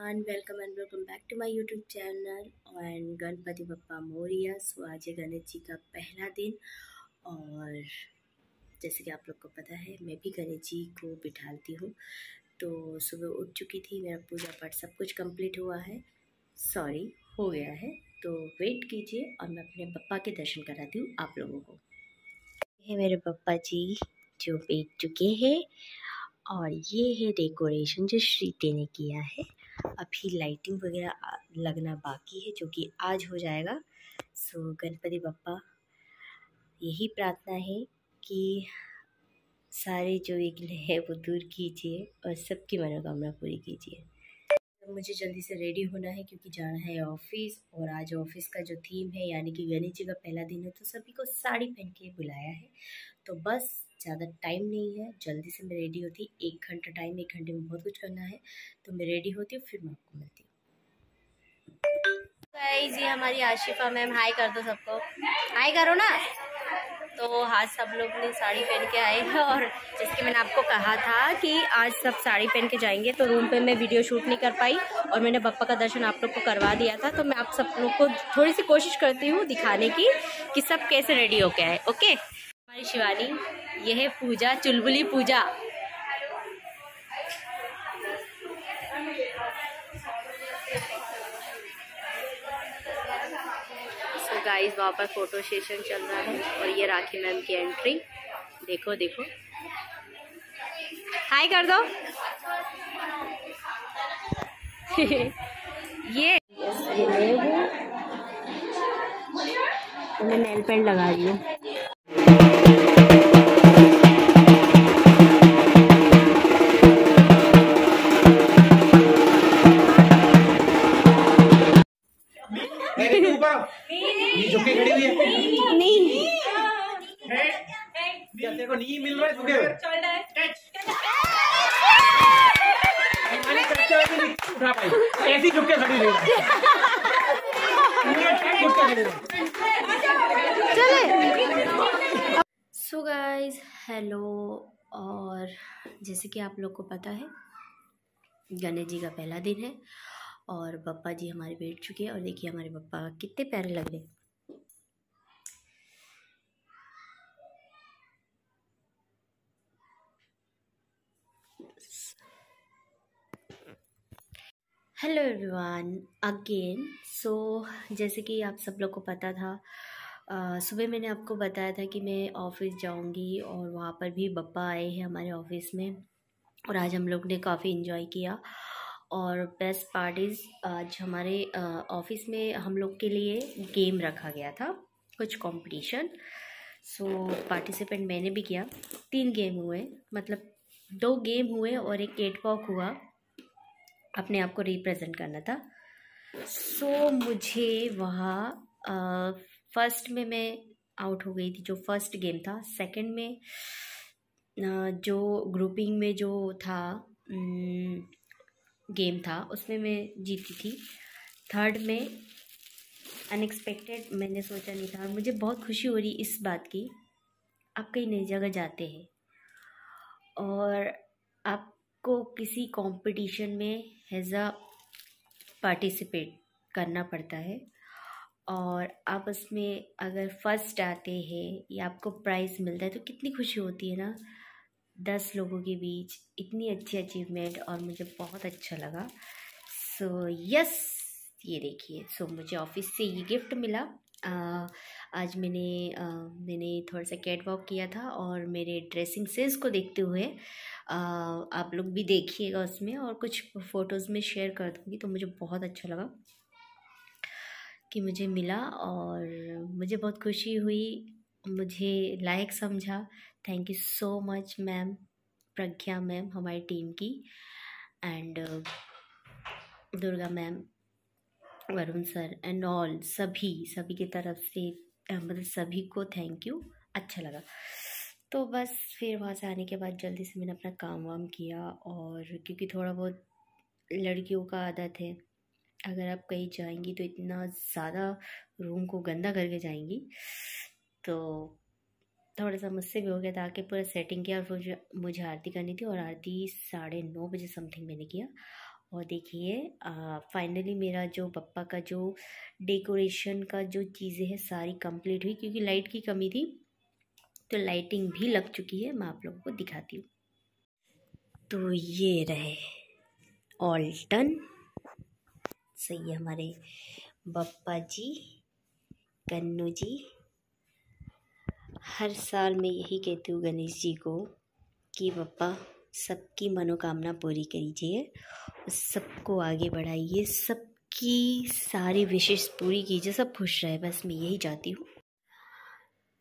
And welcome and welcome back to my YouTube channel and Ganpati Bappa Morya. So, आज है गणेश जी का पहला दिन और जैसे कि आप लोग को पता है, मैं भी गणेश जी को बिठाती हूँ। तो सुबह उठ चुकी थी, मेरा पूजा पाठ सब कुछ कंप्लीट हुआ है। सॉरी, हो गया है। तो वेट कीजिए और मैं अपने पप्पा के दर्शन कराती हूँ आप लोगों को। ये मेरे पप्पा जी, जो बैठ चुके हैं और ये है डेकोरेशन जो श्रीते ने किया है। अभी लाइटिंग वगैरह लगना बाकी है, जो कि आज हो जाएगा। सो गणपति बप्पा, यही प्रार्थना है कि सारे जो विघ्न है, वो दूर कीजिए और सबकी मनोकामना पूरी कीजिए। मुझे जल्दी से रेडी होना है, क्योंकि जाना है ऑफ़िस और आज ऑफ़िस का जो थीम है, यानी कि गणेश जी का पहला दिन है तो सभी को साड़ी पहन के बुलाया है। तो बस ज़्यादा टाइम नहीं है, जल्दी से मैं रेडी होती, एक घंटा टाइम, एक घंटे में बहुत कुछ करना है तो मैं रेडी होती हूँ, फिर मैं आपको मिलती हूँ। जी हमारी आशिफा मैम हाई कर दो सबको। हाई करो ना। तो आज सब लोग ने साड़ी पहन के आए हैं, और जिसके मैंने आपको कहा था कि आज सब साड़ी पहन के जाएँगे तो रूम पे मैं वीडियो शूट नहीं कर पाई, और मैंने पप्पा का दर्शन आप लोग को करवा दिया था तो मैं आप सब लोग को थोड़ी सी कोशिश करती हूँ दिखाने की, कि सब कैसे रेडी होके आए ओके हमारी शिवानी। यह है पूजा, चुलबुली पूजा। गाइस वहाँ पर फ़ोटो सेशन चल रहा है और ये राखी मैम की एंट्री देखो देखो। हाय कर दो ये ये मैं नेल पेंट लगा रही झुके खड़ी हुई है। नहीं तेरे को नहीं मिल रहा है? झुके उठा पाई ऐसी झुक के खड़ी रही चले। सो गाइस हेलो और जैसे कि आप लोग को पता है गणेश जी का पहला दिन है और पप्पा जी हमारे बैठ चुके हैं और देखिए हमारे पप्पा कितने प्यारे लग रहे हेलो एवरीवन अगेन सो जैसे कि आप सब लोग को पता था सुबह मैंने आपको बताया था कि मैं ऑफ़िस जाऊँगी और वहाँ पर भी पप्पा आए हैं हमारे ऑफ़िस में और आज हम लोग ने काफ़ी इन्जॉय किया। और बेस्ट पार्टीज़ आज हमारे ऑफ़िस में हम लोग के लिए गेम रखा गया था कुछ कंपटीशन सो पार्टिसिपेंट मैंने भी किया। तीन गेम हुए। मतलब दो गेम हुए और एक केट वॉक हुआ। अपने आप को रिप्रेजेंट करना था। सो so, मुझे वहाँ फ़र्स्ट में मैं आउट हो गई थी जो फ़र्स्ट गेम था। सेकंड में जो ग्रुपिंग में जो था गेम था, उसमें मैं जीती थी। थर्ड में अनएक्सपेक्टेड मैंने सोचा नहीं था और मुझे बहुत खुशी हो रही इस बात की। आप कहीं नई जगह जाते हैं और आपको किसी कंपटीशन में हैज़ अ पार्टिसिपेट करना पड़ता है और आप उसमें अगर फ़र्स्ट आते हैं या आपको प्राइज़ मिलता है तो कितनी खुशी होती है ना। दस लोगों के बीच इतनी अच्छी अचीवमेंट और मुझे बहुत अच्छा लगा। सो so, यस yes, ये देखिए। सो so, मुझे ऑफ़िस से ये गिफ्ट मिला। आ, आज मैंने आ, मैंने थोड़ा सा कैट वॉक किया था और मेरे ड्रेसिंग सेंस को देखते हुए आ, आप लोग भी देखिएगा उसमें और कुछ फ़ोटोज़ में शेयर कर दूँगी तो मुझे बहुत अच्छा लगा कि मुझे मिला और मुझे बहुत खुशी हुई। मुझे लायक समझा। Thank you so much ma'am Pragya ma'am हमारी टीम की। And uh, Durga ma'am Varun sir and all सभी सभी की तरफ़ से मतलब सभी को थैंक यू अच्छा लगा। तो बस फिर वहाँ से आने के बाद जल्दी से मैंने अपना काम वाम किया और क्योंकि थोड़ा बहुत लड़कियों का आदत है। अगर आप कहीं जाएँगी तो इतना ज़्यादा रूम को गंदा करके जाएँगी। तो थोड़ा सा मुझसे भी हो गया था आके पूरा सेटिंग किया और फिर मुझे आरती करनी थी और आरती साढ़े नौ बजे समथिंग मैंने किया। और देखिए फाइनली मेरा जो पप्पा का जो डेकोरेशन का जो चीज़ें हैं, सारी कंप्लीट हुई क्योंकि लाइट की कमी थी तो लाइटिंग भी लग चुकी है, मैं आप लोगों को दिखाती हूँ। तो ये रहे ऑल डन सही है हमारे बप्पा जी, कन्नू जी। हर साल मैं यही कहती हूँ गणेश जी को कि पप्पा, सबकी मनोकामना पूरी कीजिए सबको आगे बढ़ाइए, सबकी सारी विशेष पूरी कीजिए, सब खुश रहे, बस मैं यही चाहती हूँ।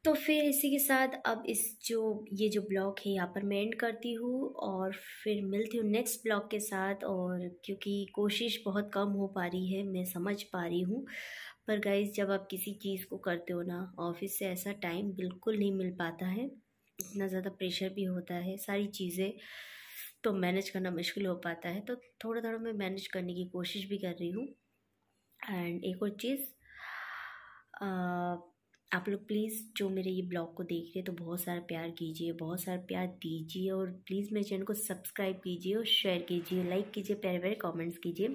तो फिर इसी के साथ अब इस जो, ये जो ब्लॉग है, यहाँ पर मैं एंड करती हूँ, और फिर मिलती हूँ नेक्स्ट ब्लॉग के साथ, और क्योंकि कोशिश बहुत कम हो पा रही है, मैं समझ पा रही हूँ। पर गाइज़ जब आप किसी चीज़ को करते हो ना ऑफ़िस से ऐसा टाइम बिल्कुल नहीं मिल पाता है। इतना ज़्यादा प्रेशर भी होता है, सारी चीज़ें तो मैनेज करना मुश्किल हो पाता है। तो थोड़ा थोड़ा मैं मैनेज करने की कोशिश भी कर रही हूँ। एंड एक और चीज़ आप लोग प्लीज़ जो मेरे ये ब्लॉग को देख रहे हैं तो बहुत सारा प्यार कीजिए, बहुत सारा प्यार दीजिए और प्लीज़ मेरे चैनल को सब्सक्राइब कीजिए और शेयर कीजिए लाइक कीजिए प्यारे प्यारे कमेंट्स कीजिए।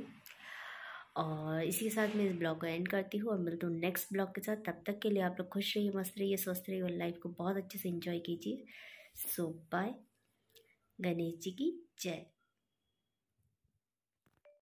और इसी के साथ मैं इस ब्लॉग को एंड करती हूँ और मिलती हूँ नेक्स्ट ब्लॉग के साथ। तब तक के लिए आप लोग खुश रहिए, मस्त रहिए, स्वस्थ रहिए और लाइफ को बहुत अच्छे से इंजॉय कीजिए। सो बाय गणेश जी की जय।